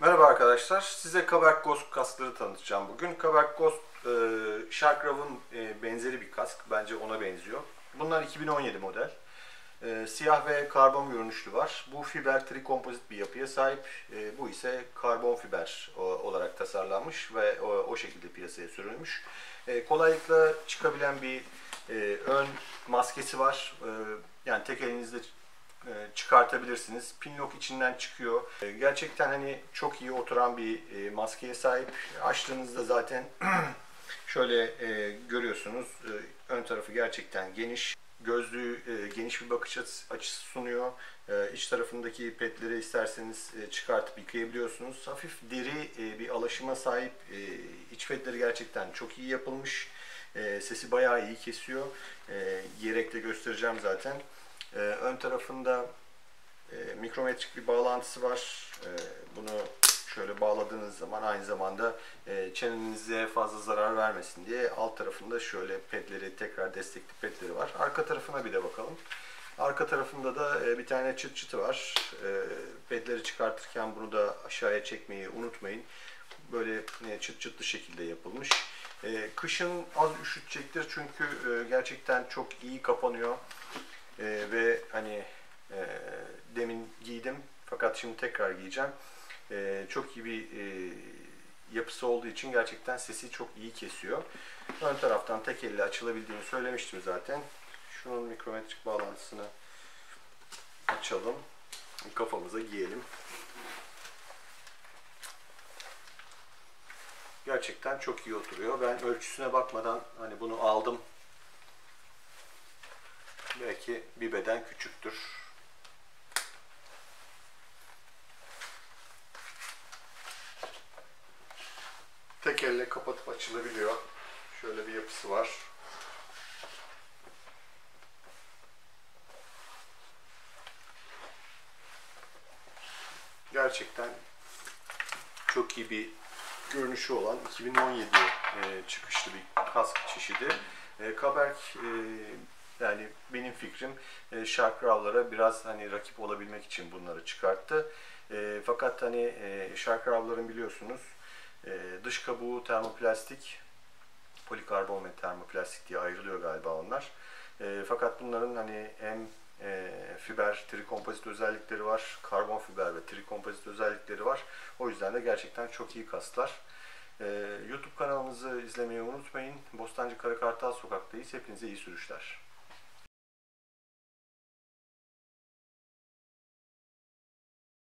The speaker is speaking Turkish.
Merhaba arkadaşlar. Size Kaberk Ghost kaskları tanıtacağım bugün. Kaberk Ghost e, Shark Rav'ın e, benzeri bir kask. Bence ona benziyor. Bunlar 2017 model. E, siyah ve karbon görünüşlü var. Bu fiber trikompozit bir yapıya sahip. E, bu ise karbon fiber o, olarak tasarlanmış ve o, o şekilde piyasaya sürülmüş. E, kolaylıkla çıkabilen bir e, ön maskesi var. E, yani tek elinizde e, çıkartabilirsiniz. Pinlock içinden çıkıyor. E, Gerçekten hani çok iyi oturan bir e, maskeye sahip. Açtığınızda zaten şöyle e, görüyorsunuz. E, Ön tarafı gerçekten geniş. Gözlüğü e, geniş bir bakış açısı sunuyor. E, İç tarafındaki petleri isterseniz e, çıkartıp yıkayabiliyorsunuz. Hafif deri e, bir alaşıma sahip. E, İç petleri gerçekten çok iyi yapılmış. E, Sesi bayağı iyi kesiyor. E, Giyerek de göstereceğim zaten. Ee, ön tarafında e, mikrometrik bir bağlantısı var. E, bunu şöyle bağladığınız zaman aynı zamanda e, çenenize fazla zarar vermesin diye alt tarafında şöyle pedleri tekrar destekli pedleri var. Arka tarafına bir de bakalım. Arka tarafında da e, bir tane çıt çıtı var. E, pedleri çıkartırken bunu da aşağıya çekmeyi unutmayın. Böyle e, çıt çıtlı şekilde yapılmış. E, kışın az üşütecektir çünkü e, gerçekten çok iyi kapanıyor. Ee, ve hani e, demin giydim fakat şimdi tekrar giyeceğim. Ee, çok iyi bir e, yapısı olduğu için gerçekten sesi çok iyi kesiyor. Ön taraftan tek elle açılabildiğini söylemiştim zaten. Şunun mikrometrik bağlantısını açalım. Kafamıza giyelim. Gerçekten çok iyi oturuyor. Ben ölçüsüne bakmadan hani bunu aldım Belki bir beden küçüktür. Tek elle kapatıp açılabiliyor. Şöyle bir yapısı var. Gerçekten çok iyi bir görünüşü olan 2017 e, çıkışlı bir kask çeşidi. E, Kaberk e, yani benim fikrim e, Shark Raw'lara biraz hani rakip olabilmek için bunları çıkarttı. E, fakat hani e, Shark Raw'ların biliyorsunuz e, dış kabuğu termoplastik, polikarbon ve termoplastik diye ayrılıyor galiba onlar. E, fakat bunların hani hem e, fiber, trikompozit özellikleri var, karbon fiber ve trikompozit özellikleri var. O yüzden de gerçekten çok iyi kaslar. Ee, YouTube kanalımızı izlemeyi unutmayın. Bostancı Karakartal Sokak'tayız. Hepinize iyi sürüşler.